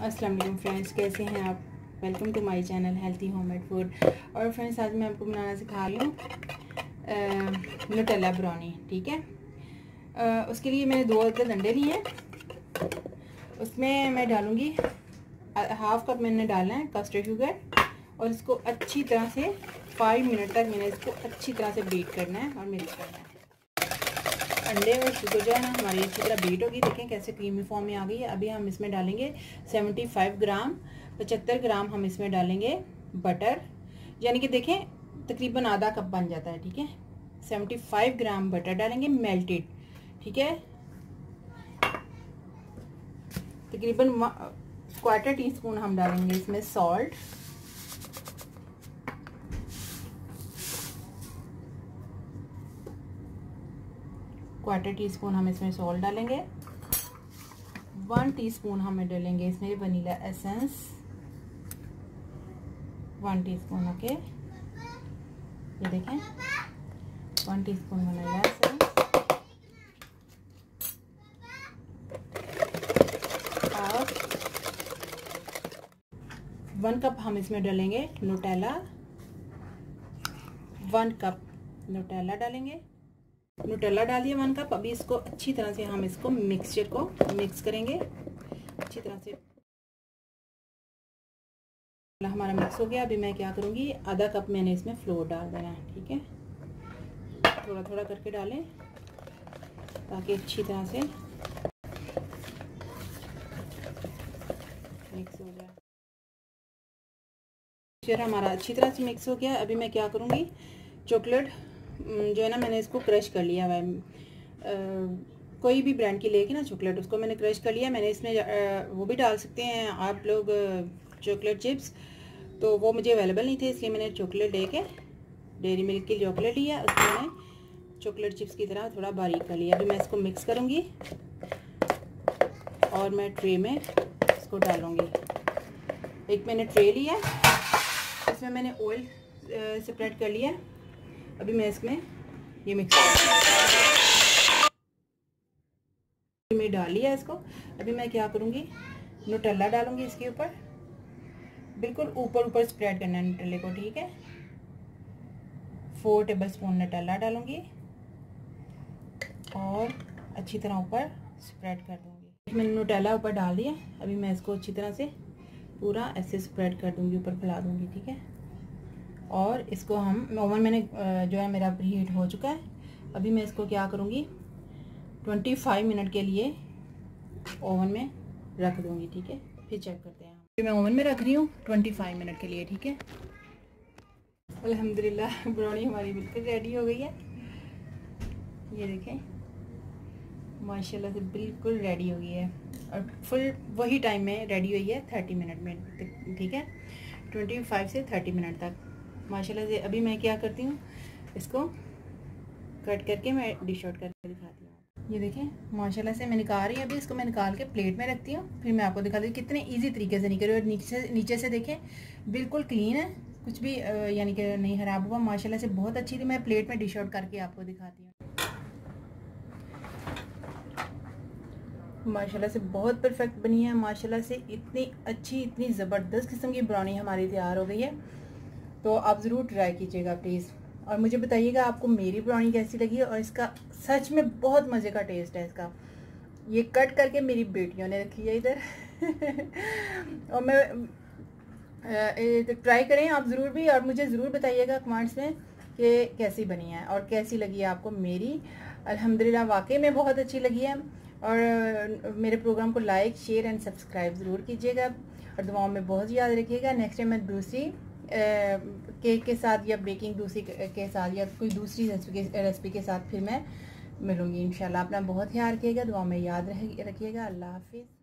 अस्सलाम वालेकुम फ्रेंड्स कैसे हैं आप? Welcome to my channel healthy home homemade food और फ्रेंड्स आज मैं आपको बनाना सिखा रही हूँ नोटेला ब्राउनी ठीक है? आ, उसके लिए मैंने दो अदद अंडे लिए हैं। उसमें मैं डालूँगी हाफ़ कप मैंने डालना है कस्टर्ड शुगर और इसको अच्छी तरह से फाइव मिनट तक मैंने इसको अच्छी तरह से बीट करना है और मिक्स करना है। अंडे और शुगर जो है ना, हमारी अच्छी तरह बीट होगी। देखें कैसे क्रीमी फॉर्म में आ गई है। अभी हम इसमें डालेंगे 75 ग्राम 75 ग्राम हम इसमें डालेंगे बटर यानी कि देखें, तकरीबन आधा कप बन जाता है, ठीक है? 75 ग्राम बटर डालेंगे मेल्टेड ठीक है? तकरीबन क्वार्टर टी स्पून हम डालेंगे इसमें सॉल्ट क्वार्टर टी स्पून हम इसमें सॉल्ट डालेंगे। वन टीस्पून हमें डालेंगे इसमें vanilla essence one teaspoon okay ये देखें। One teaspoon vanilla essence one cup हम इसमें डालेंगे नोटेला वन कप नोटेला डालेंगे। न्यूटेला डाल दिया वन कप। अभी इसको अच्छी तरह से हम इसको मिक्सचर को मिक्स करेंगे। अच्छी तरह से हमारा मिक्स हो गया। अभी मैं क्या करूँगी, आधा कप मैंने इसमें फ्लोर डाल देना है, ठीक है? थोड़ा थोड़ा करके डालें, ताकि अच्छी तरह से मिक्स हो जाए। फिर हमारा अच्छी तरह से मिक्स हो गया। अभी मैं क्या करूँगी चॉकलेट जो है ना, मैंने इसको क्रश कर लिया है। कोई भी ब्रांड की लेके ना चॉकलेट, उसको मैंने क्रश कर लिया। मैंने इसमें वो भी डाल सकते हैं आप लोग चॉकलेट चिप्स। तो वो मुझे अवेलेबल नहीं थे, इसलिए मैंने चॉकलेट लेके डेयरी मिल्क की चॉकलेट लिया। उसको मैंने चॉकलेट चिप्स की तरह थोड़ा बारीक कर लिया। अभी मैं इसको मिक्स करूँगी और मैं ट्रे में इसको डालूँगी। एक मैंने ट्रे लिया इसमें मैंने ऑयल सेपरेट कर लिया। अभी मैं इसमें ये मिक्स में डाल लिया इसको। अभी मैं क्या करूँगी? नोटल्ला डालूँगी इसके ऊपर। बिल्कुल ऊपर ऊपर स्प्रेड करना है नोटल्ले को, ठीक है? फोर टेबल स्पून नटल्ला डालूँगी। और अच्छी तरह ऊपर स्प्रेड कर दूँगी। मैंने नोटेला ऊपर डाल दिया। अभी मैं इसको अच्छी तरह से पूरा ऐसे स्प्रेड कर दूँगी, ऊपर फैला दूँगी, ठीक है? और इसको हम, ओवन मैंने जो है मेरा हीट हो चुका है। अभी मैं इसको क्या करूँगी? ट्वेंटी फाइव मिनट के लिए ओवन में रख दूँगी, ठीक है? फिर चेक करते हैं। फिर मैं ओवन में रख रही हूँ ट्वेंटी फाइव मिनट के लिए, ठीक है? अल्हम्दुलिल्लाह ब्राउनी हमारी बिल्कुल रेडी हो गई है। ये देखें, माशाल्लाह से बिल्कुल रेडी हो गई है। और फुल वही टाइम में रेडी हुई है थर्टी मिनट में, ठीक है? ट्वेंटी फाइव से थर्टी मिनट तक। माशाल्लाह से अभी मैं क्या करती हूँ, इसको कट करके मैं डिश आउट करके दिखाती हूँ। ये देखें, माशाल्लाह से मैं निकाल रही हूँ अभी, इसको मैं निकाल के प्लेट में रखती हूँ, फिर मैं आपको दिखाती हूँ कितने ईजी तरीके से निकल रही और नीचे नीचे से देखें, बिल्कुल क्लीन है, कुछ भी यानी कि नहीं खराब हुआ, माशाल्लाह से बहुत अच्छी थी, मैं प्लेट में डिश आउट करके आपको दिखाती हूँ। माशाल्लाह से बहुत परफेक्ट बनी है, माशाल्लाह से इतनी अच्छी, इतनी ज़बरदस्त किस्म की ब्राउनी हमारी तैयार हो गई है। तो आप ज़रूर ट्राई कीजिएगा प्लीज़ और मुझे बताइएगा आपको मेरी ब्राउनी कैसी लगी और इसका सच में बहुत मज़े का टेस्ट है इसका। ये कट करके मेरी बेटियों ने रखी है इधर। और मैं तो ट्राई करें आप ज़रूर भी और मुझे ज़रूर बताइएगा कमेंट्स में कि कैसी बनी है और कैसी लगी है आपको मेरी। अल्हम्दुलिल्लाह, वाकई में बहुत अच्छी लगी है। और मेरे प्रोग्राम को लाइक शेयर एंड सब्सक्राइब ज़रूर कीजिएगा। और दुआओं में बहुत याद रखिएगा। नेक्स्ट टाइम मैं दूसरी केक के साथ या बेकिंग दूसरी के साथ या कोई दूसरी रेसिपी के साथ फिर मैं मिलूँगी, इंशाल्लाह। अपना बहुत ख्याल रखिएगा दुआ में याद रखिएगा। अल्लाह हाफिज़।